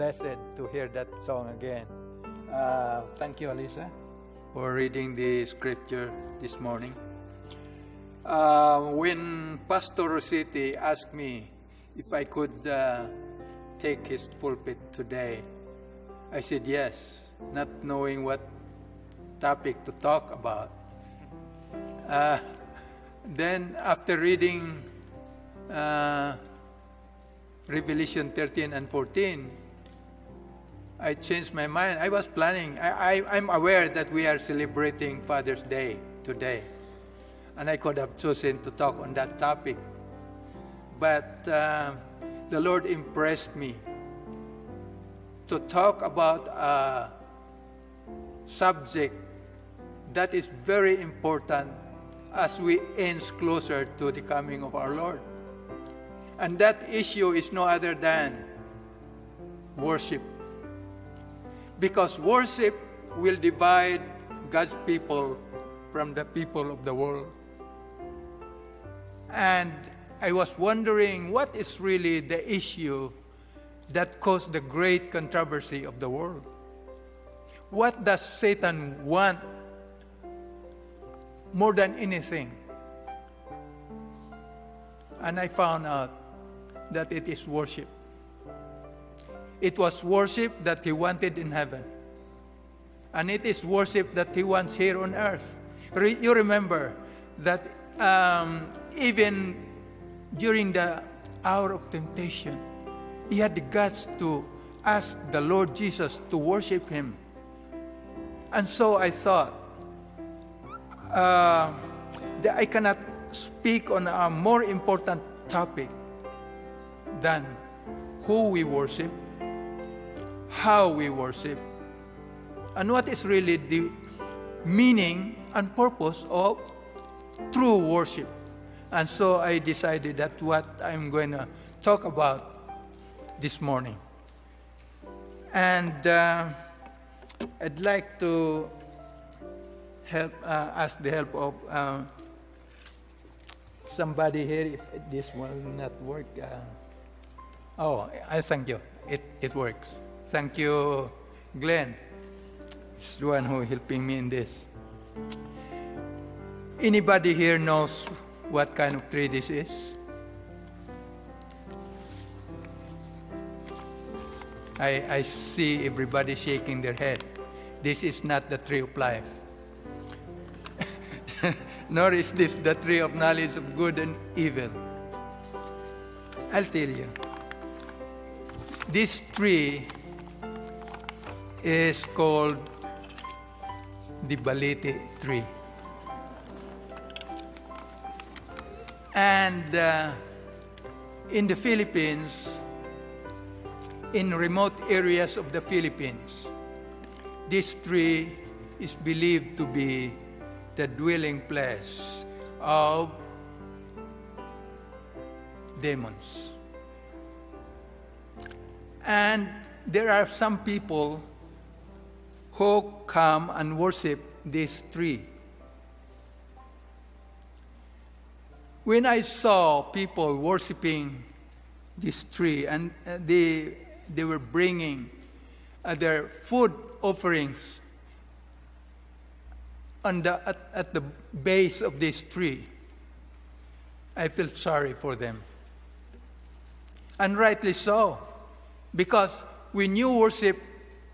blessed to hear that song again. Uh, thank you, Alisa, for reading the scripture this morning. Uh, when Pastor Rossetti asked me if I could uh, take his pulpit today, I said yes, not knowing what topic to talk about. Uh, then, after reading uh, Revelation 13 and 14, I changed my mind. I was planning, I, I, am aware that we are celebrating Father's Day today. And I could have chosen to talk on that topic. But uh, the Lord impressed me to talk about a subject that is very important as we inch closer to the coming of our Lord. And that issue is no other than worship. Because worship will divide God's people from the people of the world. And I was wondering what is really the issue that caused the great controversy of the world. What does Satan want more than anything? And I found out that it is worship. It was worship that he wanted in heaven. And it is worship that he wants here on earth. Re- you remember that um, even during the hour of temptation, he had the guts to ask the Lord Jesus to worship him. And so I thought, uh, that I cannot speak on a more important topic than who we worship how we worship, and what is really the meaning and purpose of true worship. And so I decided that what I'm going to talk about this morning. And uh, I'd like to help uh, ask the help of uh, somebody here if this will not work. Uh, oh, I thank you. It, it works. Thank you, Glenn. He's the one who helping me in this. Anybody here knows what kind of tree this is? I, I see everybody shaking their head. This is not the tree of life. Nor is this the tree of knowledge of good and evil. I'll tell you. This tree is called the Balete tree. And uh, in the Philippines, in remote areas of the Philippines, this tree is believed to be the dwelling place of demons. And there are some people who come and worship this tree. When I saw people worshiping this tree and uh, they, they were bringing uh, their food offerings on the, at, at the base of this tree, I felt sorry for them. And rightly so, because when you worship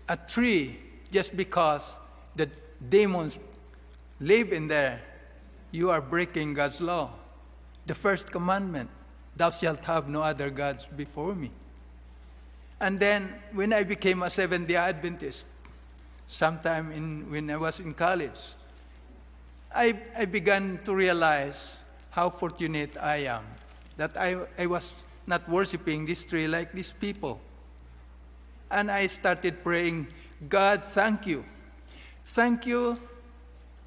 a tree, just because the demons live in there, you are breaking God's law. The first commandment, thou shalt have no other gods before me. And then when I became a Seventh day Adventist, sometime in, when I was in college, I, I began to realize how fortunate I am that I, I was not worshiping this tree like these people. And I started praying, God, thank you. Thank you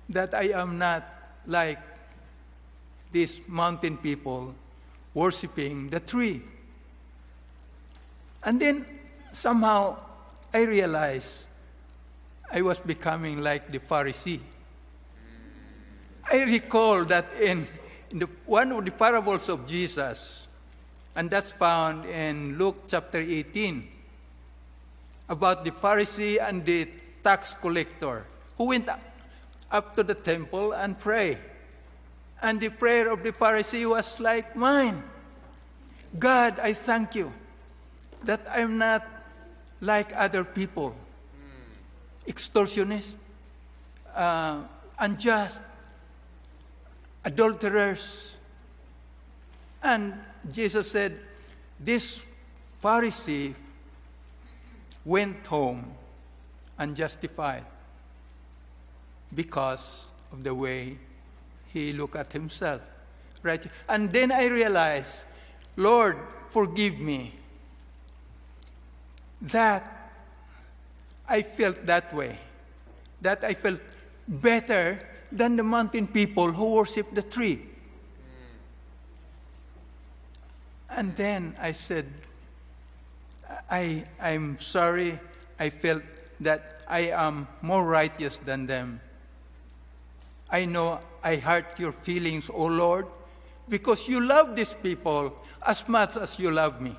that I am not like these mountain people worshiping the tree. And then somehow I realized I was becoming like the Pharisee. I recall that in, in the, one of the parables of Jesus, and that's found in Luke chapter 18 about the Pharisee and the tax collector who went up to the temple and prayed. And the prayer of the Pharisee was like mine God, I thank you that I'm not like other people, extortionists, uh, unjust, adulterers. And Jesus said, This Pharisee went home unjustified because of the way he looked at himself. Right? And then I realized, Lord, forgive me that I felt that way, that I felt better than the mountain people who worship the tree. And then I said, I, I'm sorry, I felt that I am more righteous than them. I know I hurt your feelings, O Lord, because you love these people as much as you love me.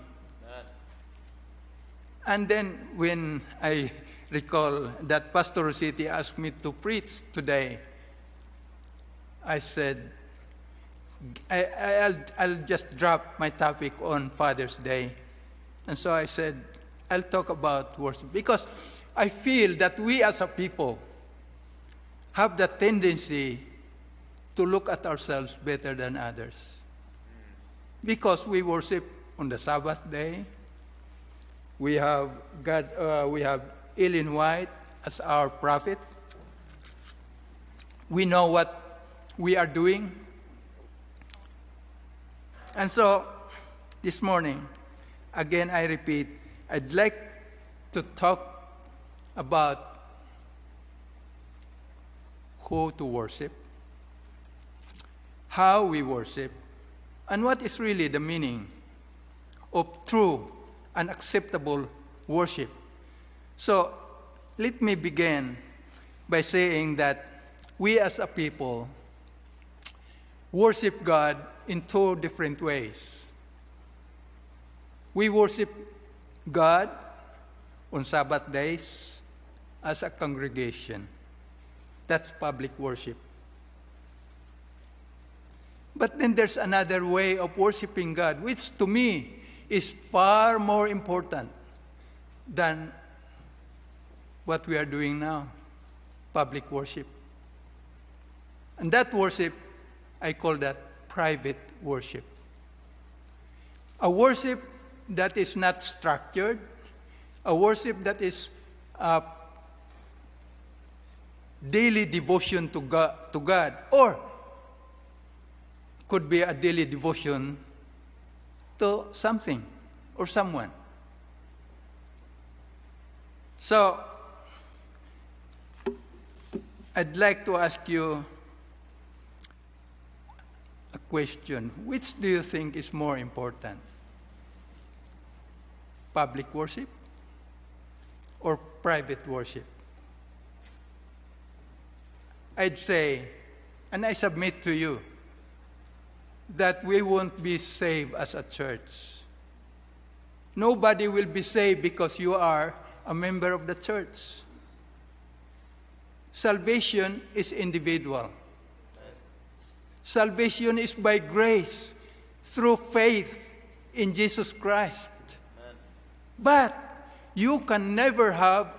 And then when I recall that Pastor Rositi asked me to preach today, I said, I, will I'll just drop my topic on Father's Day. And so I said, I'll talk about worship because I feel that we as a people have the tendency to look at ourselves better than others. Because we worship on the Sabbath day, we have God, uh, we have Ellen White as our prophet. We know what we are doing. And so, this morning, again I repeat, I'd like to talk about who to worship, how we worship, and what is really the meaning of true and acceptable worship. So, let me begin by saying that we as a people worship God in two different ways. We worship God on Sabbath days as a congregation. That's public worship. But then there's another way of worshiping God, which to me is far more important than what we are doing now public worship. And that worship, I call that private worship. A worship that is not structured, a worship that is a daily devotion to God, to God, or could be a daily devotion to something or someone. So, I'd like to ask you a question. Which do you think is more important? Public worship or private worship? I'd say, and I submit to you, that we won't be saved as a church. Nobody will be saved because you are a member of the church. Salvation is individual. Salvation is by grace through faith in Jesus Christ. But you can never have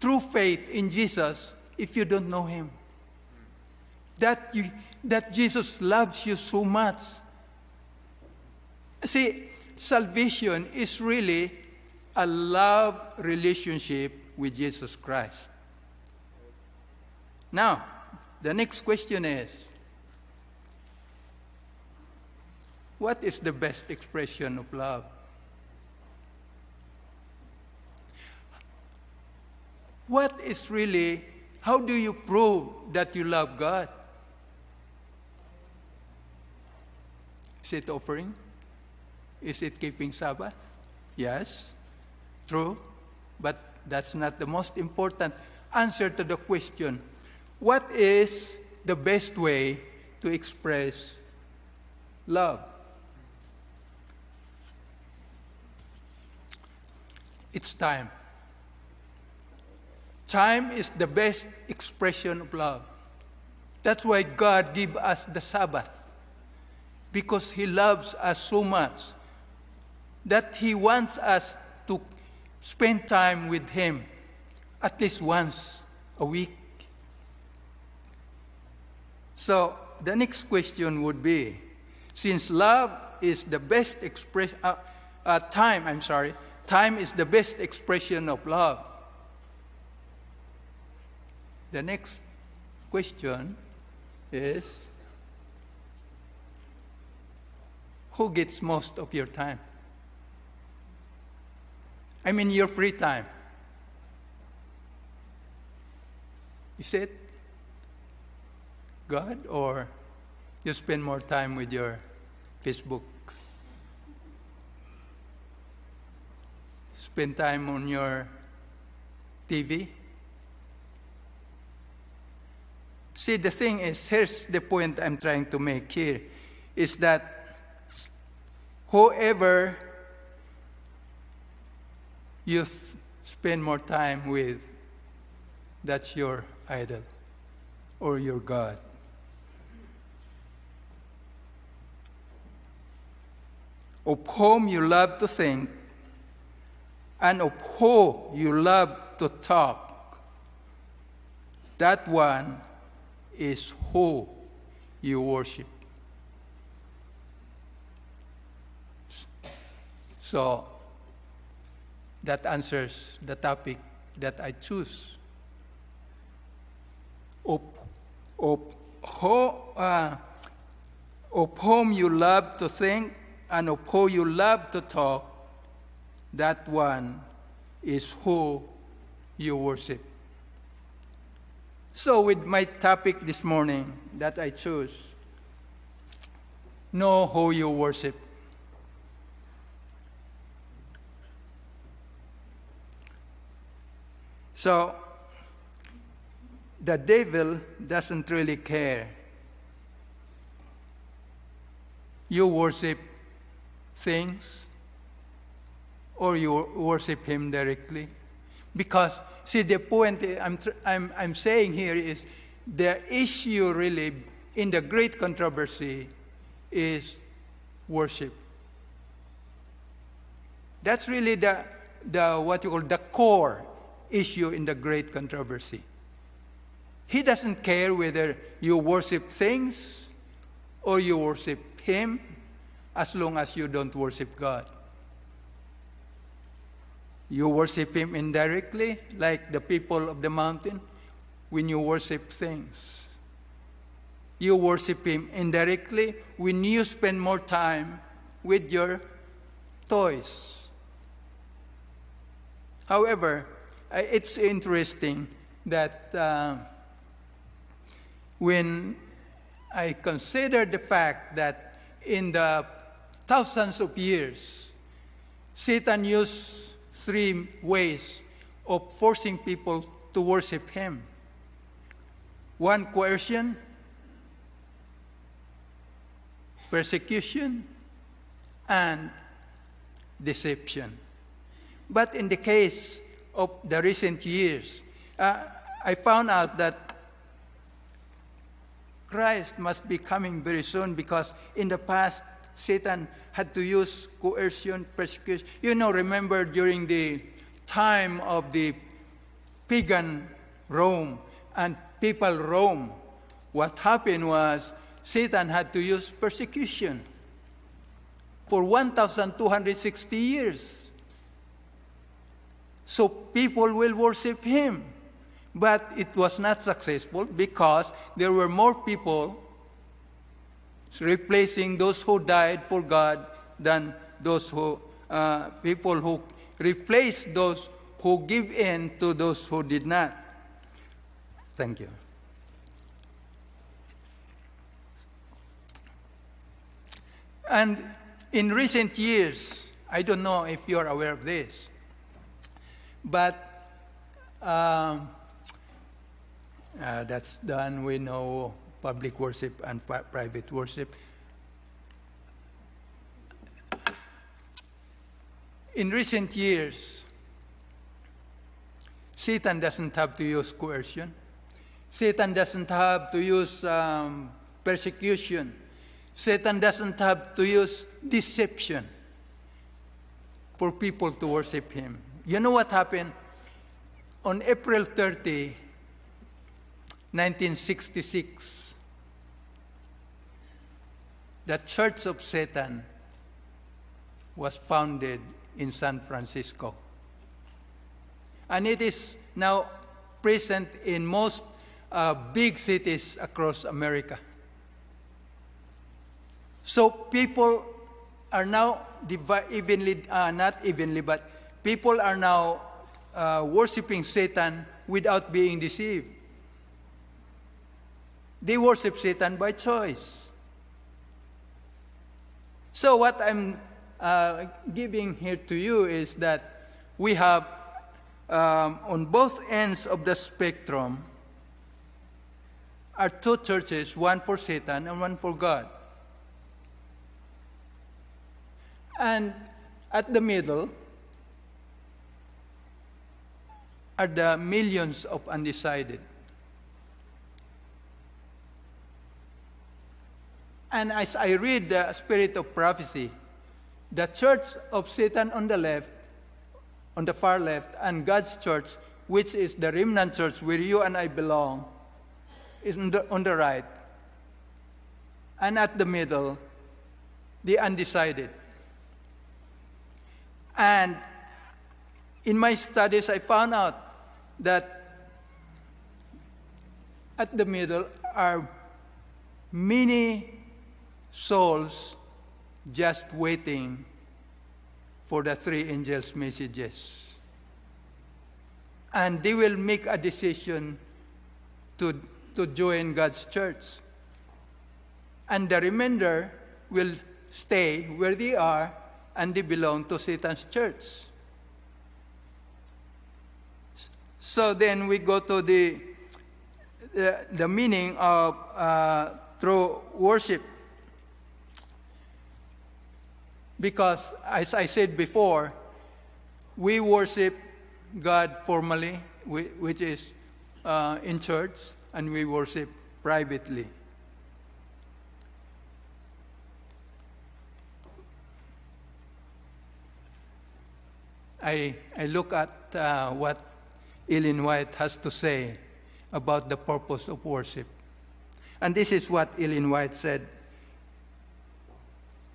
true faith in Jesus if you don't know Him. That you, that Jesus loves you so much. See, salvation is really a love relationship with Jesus Christ. Now, the next question is what is the best expression of love? What is really, how do you prove that you love God? Is it offering? Is it keeping Sabbath? Yes, true. But that's not the most important answer to the question what is the best way to express love? It's time. Time is the best expression of love. That's why God gave us the Sabbath. Because He loves us so much that He wants us to spend time with Him at least once a week. So the next question would be since love is the best expression, uh, uh, time, I'm sorry, time is the best expression of love. The next question is who gets most of your time? I mean, your free time. Is it God or you spend more time with your Facebook? Spend time on your TV? See, the thing is, here's the point I'm trying to make here is that whoever you spend more time with, that's your idol or your God. Of whom you love to think and of who you love to talk, that one is who you worship. So that answers the topic that I choose. Of, of, who, uh, of whom you love to think and of who you love to talk, that one is who you worship. So, with my topic this morning that I choose, know who you worship. So, the devil doesn't really care. You worship things or you worship him directly because See, the point I'm, I'm, I'm saying here is the issue really in the great controversy is worship. That's really the, the what you call the core issue in the great controversy. He doesn't care whether you worship things or you worship Him as long as you don't worship God. You worship Him indirectly, like the people of the mountain, when you worship things. You worship Him indirectly when you spend more time with your toys. However, it's interesting that uh, when I consider the fact that in the thousands of years, Satan used three ways of forcing people to worship Him one, coercion, persecution, and deception. But in the case of the recent years, uh, I found out that Christ must be coming very soon because in the past Satan had to use coercion, persecution. You know, remember during the time of the pagan Rome and papal Rome, what happened was Satan had to use persecution for 1,260 years. So people will worship him. But it was not successful because there were more people replacing those who died for God than those who, uh, people who replace those who give in to those who did not. Thank you. And in recent years, I don't know if you're aware of this, but um, uh, that's done. We know public worship and private worship. In recent years, Satan doesn't have to use coercion. Satan doesn't have to use um, persecution. Satan doesn't have to use deception for people to worship him. You know what happened? On April 30, 1966, the Church of Satan was founded in San Francisco. And it is now present in most uh, big cities across America. So people are now evenly, uh, not evenly, but people are now uh, worshiping Satan without being deceived. They worship Satan by choice. So, what I'm uh, giving here to you is that we have um, on both ends of the spectrum are two churches, one for Satan and one for God. And at the middle are the millions of undecided. And as I read the spirit of prophecy, the church of Satan on the left, on the far left, and God's church, which is the remnant church where you and I belong, is on the, on the right. And at the middle, the undecided. And in my studies, I found out that at the middle are many souls just waiting for the three angels' messages. And they will make a decision to, to join God's church. And the remainder will stay where they are and they belong to Satan's church. So then we go to the, the, the meaning of uh, true worship. Because, as I said before, we worship God formally, which is uh, in church, and we worship privately. I, I look at uh, what Ellen White has to say about the purpose of worship. And this is what Ellen White said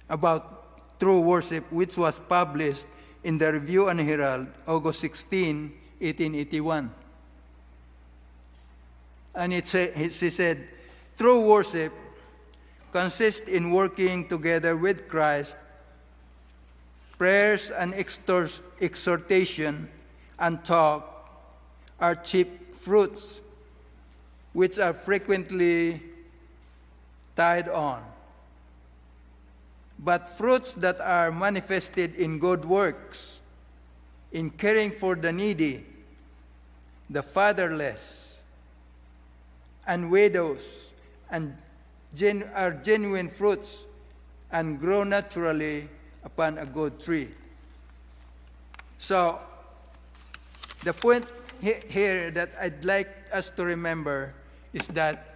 about true worship, which was published in the Review and Herald, August 16, 1881. And it say, she said, True worship consists in working together with Christ prayers and exhortation and talk are cheap fruits, which are frequently tied on. But fruits that are manifested in good works, in caring for the needy, the fatherless, and widows, and gen- are genuine fruits and grow naturally upon a good tree. So, the point here that I'd like us to remember is that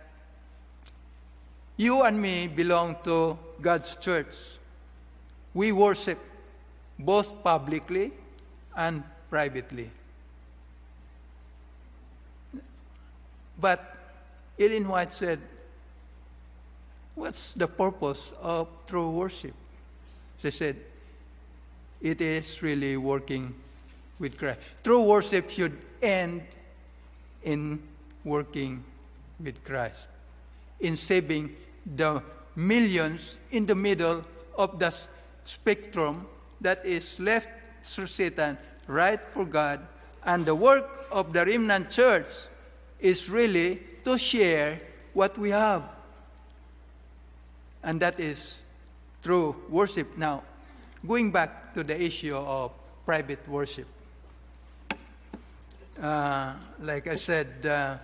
you and me belong to God's church. We worship both publicly and privately. But Ellen White said, What's the purpose of true worship? She said, It is really working with Christ. True worship should end in working with Christ, in saving the millions in the middle of the spectrum that is left for Satan, right for God. And the work of the remnant church is really to share what we have. And that is through worship. Now, going back to the issue of private worship. Uh, like I said, uh,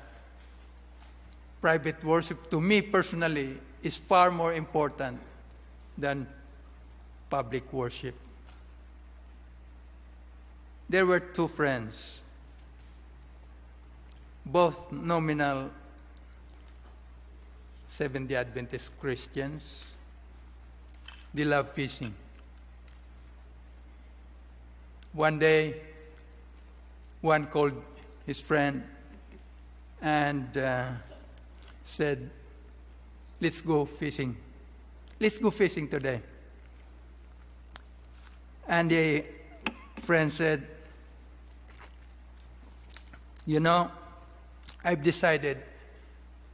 private worship to me personally is far more important than public worship. There were two friends. both nominal Seventh day Adventist Christians. They love fishing. One day, one called his friend and uh, said, Let's go fishing. Let's go fishing today. And the friend said, You know, I've decided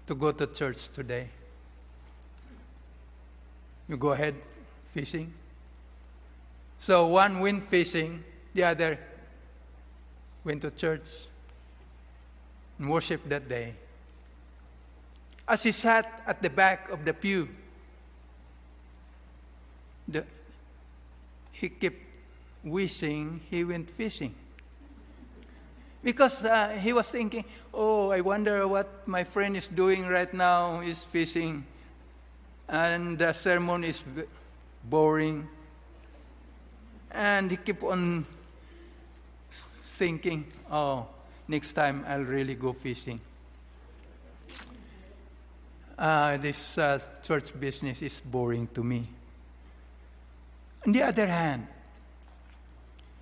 to go to church today. You go ahead fishing. So one went fishing, the other went to church and worshiped that day. As he sat at the back of the pew, the, he kept wishing he went fishing. Because uh, he was thinking, oh, I wonder what my friend is doing right now. He's fishing, and the sermon is boring. And he kept on thinking, oh, next time I'll really go fishing. Uh, this uh, church business is boring to me. On the other hand,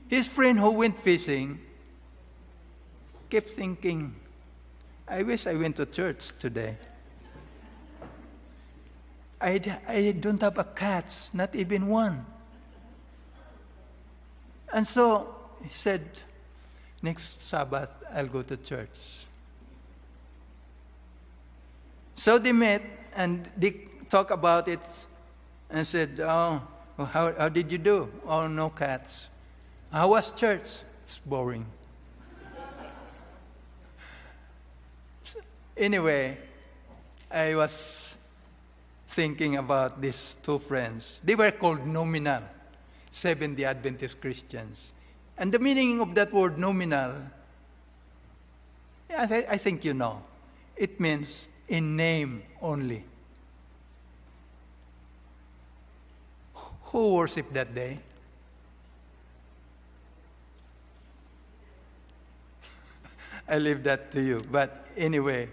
his friend who went fishing kept thinking, I wish I went to church today. I, I don't have a catch, not even one. And so he said, next Sabbath, I'll go to church. So they met and they talked about it and said, Oh, how, how did you do? Oh, no cats. How was church? It's boring. anyway, I was thinking about these two friends. They were called nominal, Seventh day Adventist Christians. And the meaning of that word nominal, I, th- I think you know. It means in name only. Who worshiped that day? I leave that to you. But anyway,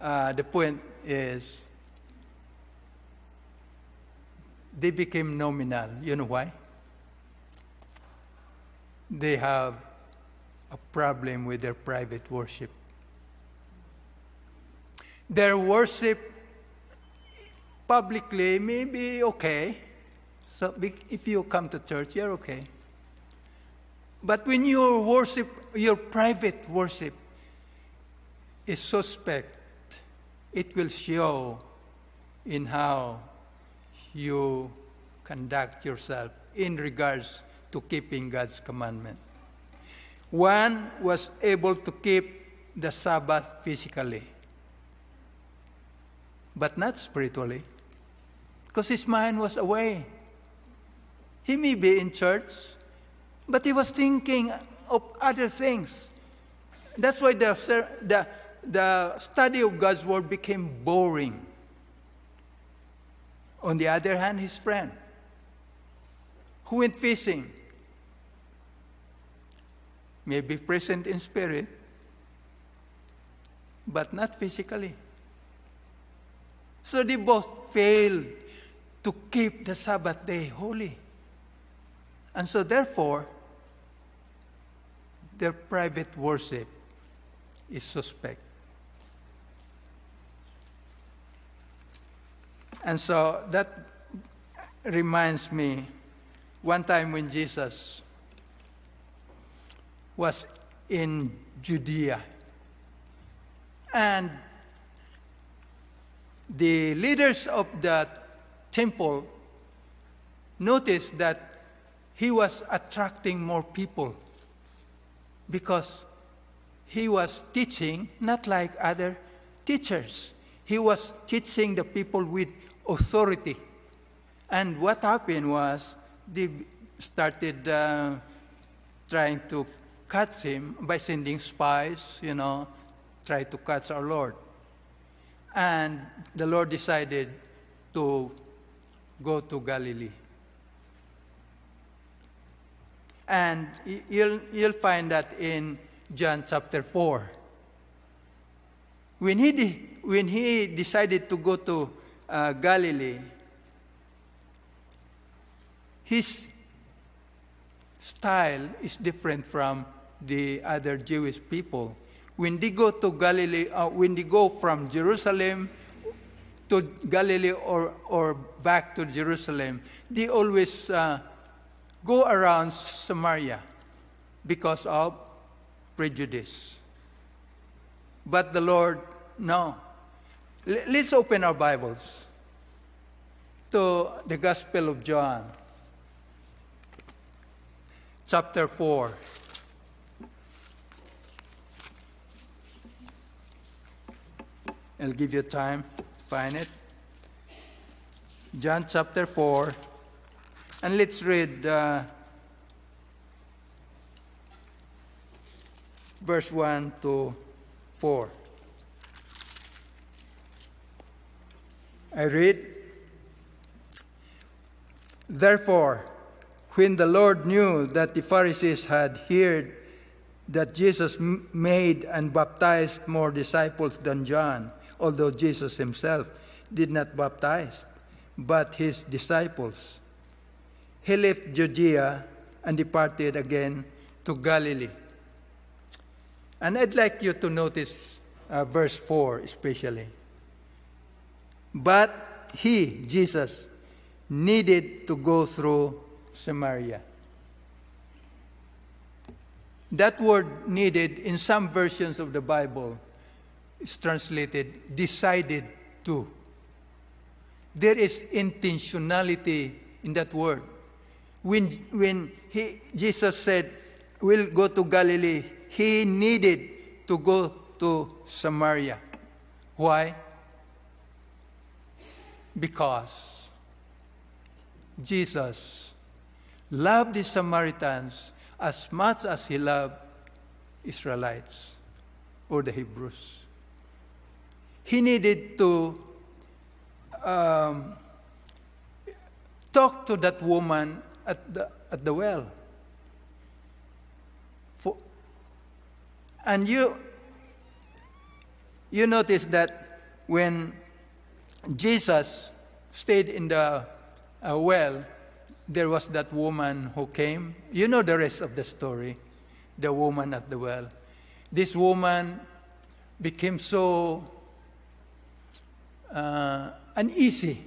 uh, the point is they became nominal. You know why? They have a problem with their private worship. Their worship publicly may be okay. So if you come to church, you're okay. But when you worship, your private worship is suspect, it will show in how you conduct yourself in regards to keeping God's commandment. One was able to keep the Sabbath physically, but not spiritually, because his mind was away. He may be in church, but he was thinking of other things. That's why the, the, the study of God's Word became boring. On the other hand, his friend, who went fishing, may be present in spirit, but not physically. So they both failed to keep the Sabbath day holy. And so, therefore, their private worship is suspect. And so that reminds me one time when Jesus was in Judea and the leaders of the temple noticed that he was attracting more people because he was teaching not like other teachers. He was teaching the people with authority. And what happened was they started uh, trying to catch him by sending spies, you know, try to catch our Lord. And the Lord decided to go to Galilee. And you'll, you'll find that in John chapter 4. When he, de- when he decided to go to uh, Galilee, his style is different from the other Jewish people. When they go to Galilee, uh, when they go from Jerusalem to Galilee or, or back to Jerusalem, they always uh, go around Samaria because of prejudice. But the Lord, no. L- let's open our Bibles to the Gospel of John, chapter 4. I'll give you time to find it. John chapter 4. And let's read uh, verse 1 to 4. I read, Therefore, when the Lord knew that the Pharisees had heard that Jesus made and baptized more disciples than John, although Jesus himself did not baptize, but his disciples, he left Judea and departed again to Galilee. And I'd like you to notice uh, verse 4 especially. But he, Jesus, needed to go through Samaria. That word needed in some versions of the Bible is translated decided to. There is intentionality in that word. When, when he, Jesus said, We'll go to Galilee, he needed to go to Samaria. Why? Because Jesus loved the Samaritans as much as he loved Israelites or the Hebrews. He needed to um, talk to that woman at the, at the well. For, and you, you notice that when Jesus stayed in the uh, well, there was that woman who came. You know the rest of the story, the woman at the well. This woman became so uh, uneasy,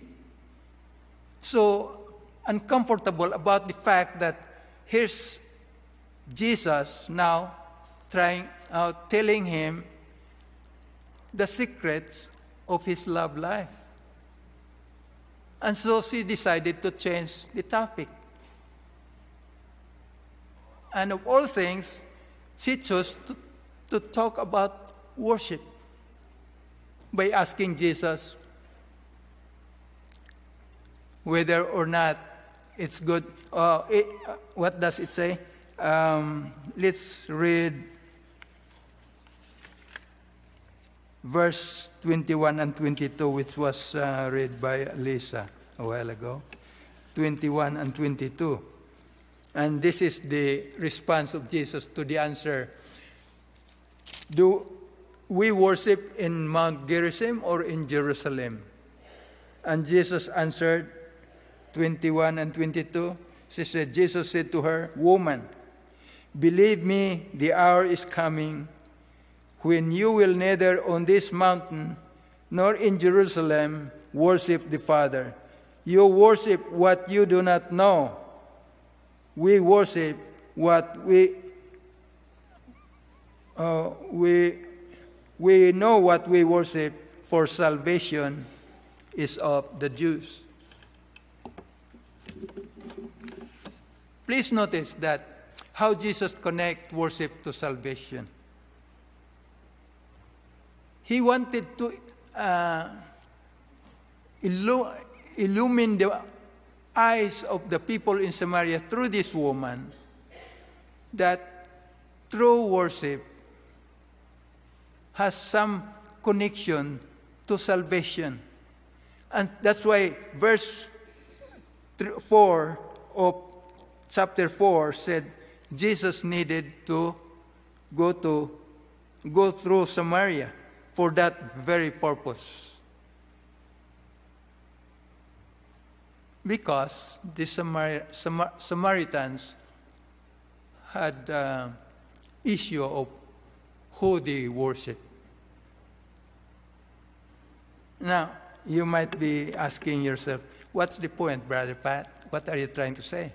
so uncomfortable about the fact that here's Jesus now trying uh, telling him the secrets of his love life. And so she decided to change the topic. And of all things, she chose to, to talk about worship by asking Jesus whether or not it's good. Uh, it, uh, what does it say? Um, let's read verse 21 and 22, which was uh, read by Lisa a while ago. 21 and 22. And this is the response of Jesus to the answer Do we worship in Mount Gerizim or in Jerusalem? And Jesus answered, 21 and 22. She said, Jesus said to her, Woman, believe me, the hour is coming when you will neither on this mountain nor in Jerusalem worship the Father. You worship what you do not know. We worship what we uh, we we know what we worship for salvation is of the Jews. Please notice that how Jesus connect worship to salvation. He wanted to uh, illu- illumine the eyes of the people in Samaria through this woman that true worship has some connection to salvation. And that's why verse 4 of chapter 4 said Jesus needed to go to go through Samaria. for that very purpose. Because the Samar- Samar- Samaritans had uh, issue of who they worship. Now, you might be asking yourself, what's the point, Brother Pat? What are you trying to say?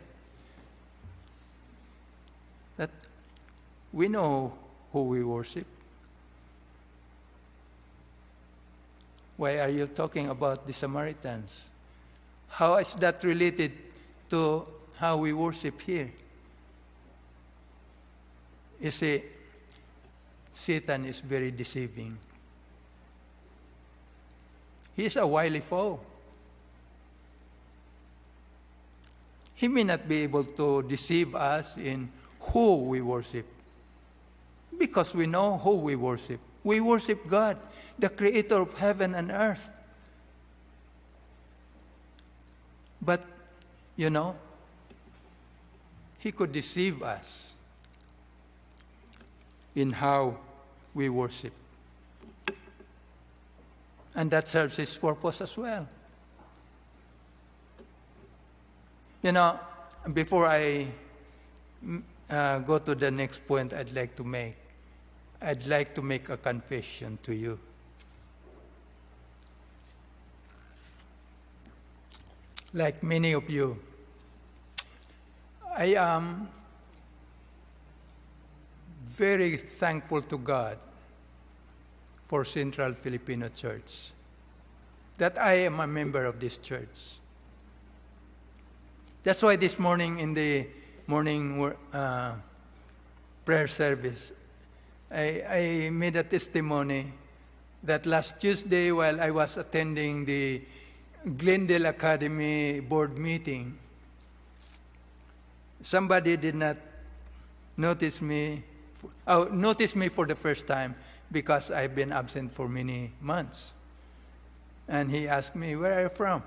That we know who we worship. Why are you talking about the Samaritans? How is that related to how we worship here? You see, Satan is very deceiving. He's a wily foe. He may not be able to deceive us in who we worship because we know who we worship. We worship God, the creator of heaven and earth. But, you know, he could deceive us in how we worship. And that serves his purpose as well. You know, before I uh, go to the next point I'd like to make, I'd like to make a confession to you. Like many of you, I am very thankful to God for Central Filipino Church, that I am a member of this church. That's why this morning in the morning uh, prayer service, I, I made a testimony that last Tuesday while I was attending the Glendale Academy board meeting, somebody did not notice me, oh, notice me for the first time because I've been absent for many months. And he asked me, Where are you from?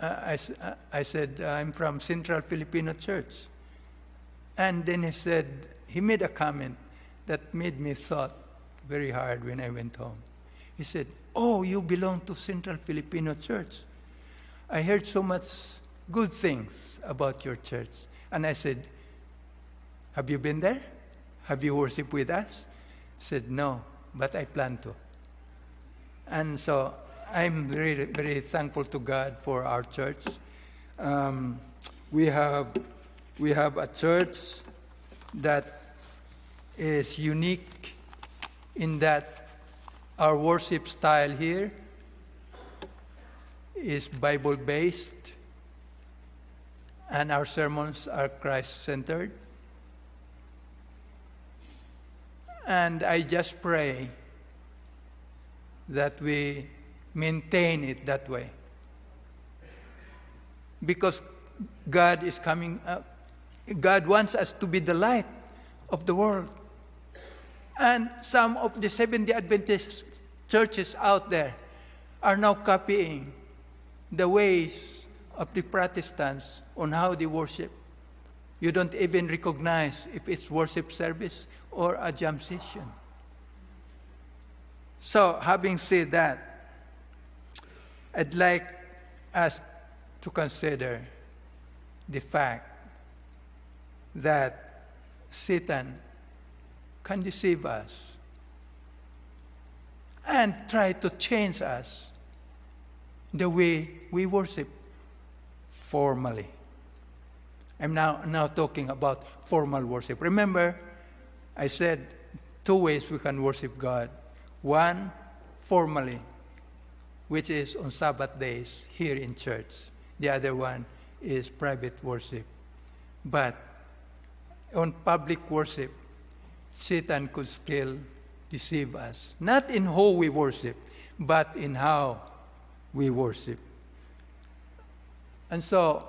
Uh, I, uh, I said, I'm from Central Filipino Church. And then he said, he made a comment that made me thought very hard when I went home. He said, Oh, you belong to Central Filipino Church. I heard so much good things about your church. And I said, Have you been there? Have you worshiped with us? He said, No, but I plan to. And so I'm very, very thankful to God for our church. Um, we, have, we have a church that is unique in that our worship style here is Bible based and our sermons are Christ centered. And I just pray that we maintain it that way. Because God is coming up. God wants us to be the light of the world. And some of the Seventh day Adventist churches out there are now copying the ways of the Protestants on how they worship. You don't even recognize if it's worship service or a jam session. So, having said that, I'd like us to consider the fact that Satan can deceive us and try to change us the way we worship formally. I'm now, now talking about formal worship. Remember, I said two ways we can worship God. One, formally, which is on Sabbath days here in church. The other one is private worship. But on public worship, Satan could still deceive us. Not in who we worship, but in how we worship. And so,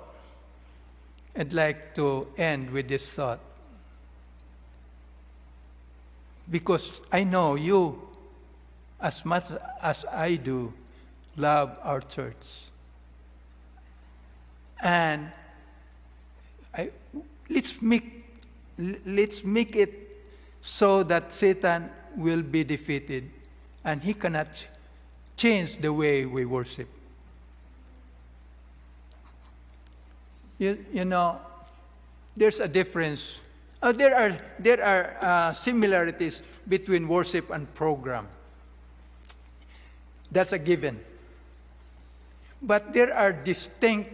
I'd like to end with this thought. Because I know you, as much as I do, love our church. And I, let's, make, let's make it so that Satan will be defeated, and he cannot change the way we worship. You, you know, there's a difference. Uh, there are, there are uh, similarities between worship and program. That's a given. But there are distinct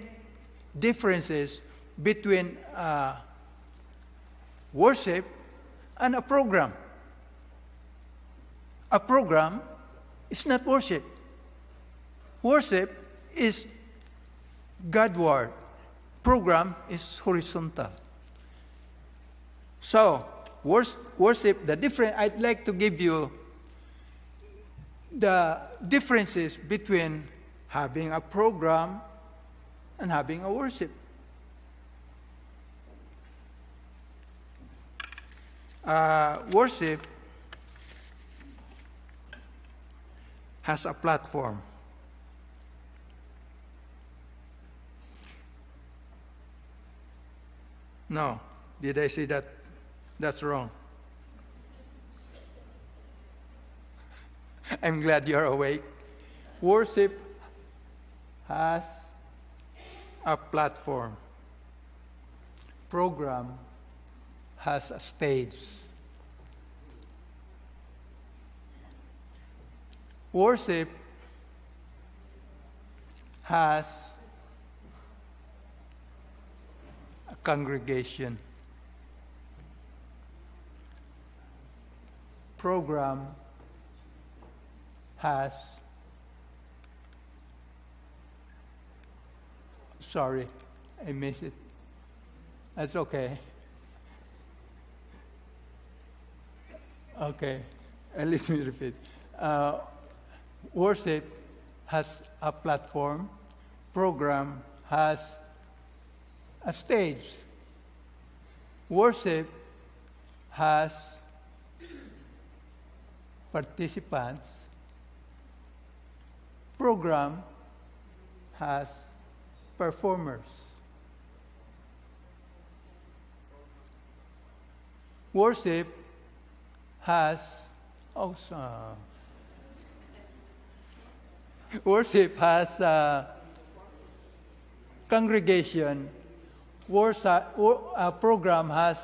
differences between uh, worship and a program. A program is not worship. Worship is Godward. Program is horizontal. So, worship, the different, I'd like to give you the differences between having a program and having a worship. Uh, worship has a platform. No, did I say that? That's wrong. I'm glad you're awake. Worship has a platform. Program has a stage. Worship has a congregation. Program has sorry i missed it. That's okay. Okay let me repeat. Uh, worship has a platform program has a stage. Worship has participants. Program has performers. Worship has oh, also worship has a congregation. Worship, a uh, program has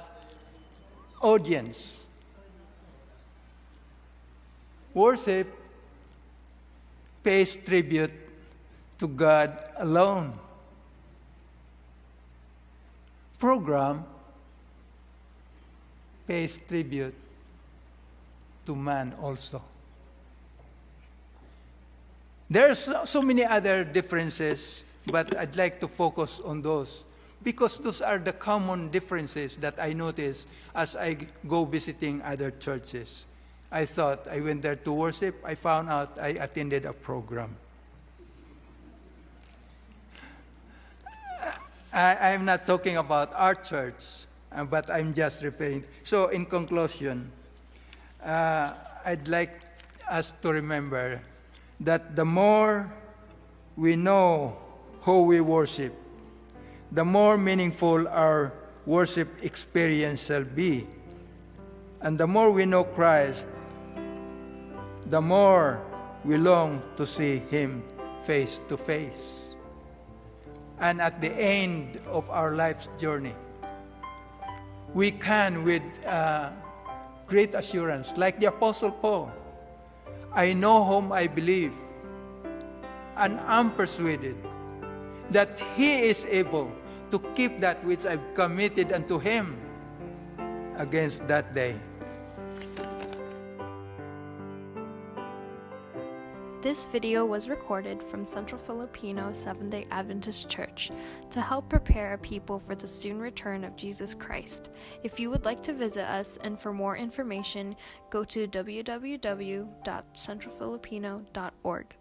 audience. Worship pays tribute to God alone. Program pays tribute to man also. There are so many other differences, but I'd like to focus on those because those are the common differences that I notice as I go visiting other churches. I thought I went there to worship. I found out I attended a program. I, am not talking about our church, uh, but I'm just referring. So, in conclusion, uh, I'd like us to remember that the more we know who we worship, the more meaningful our worship experience shall be. And the more we know Christ, the more we long to see Him face to face. And at the end of our life's journey, we can, with uh, great assurance, like the Apostle Paul, I know whom I believe, and am persuaded that He is able to keep that which I've committed unto Him against that day. This video was recorded from Central Filipino Seventh day Adventist Church to help prepare a people for the soon return of Jesus Christ. If you would like to visit us and for more information, go to www.centralfilipino.org.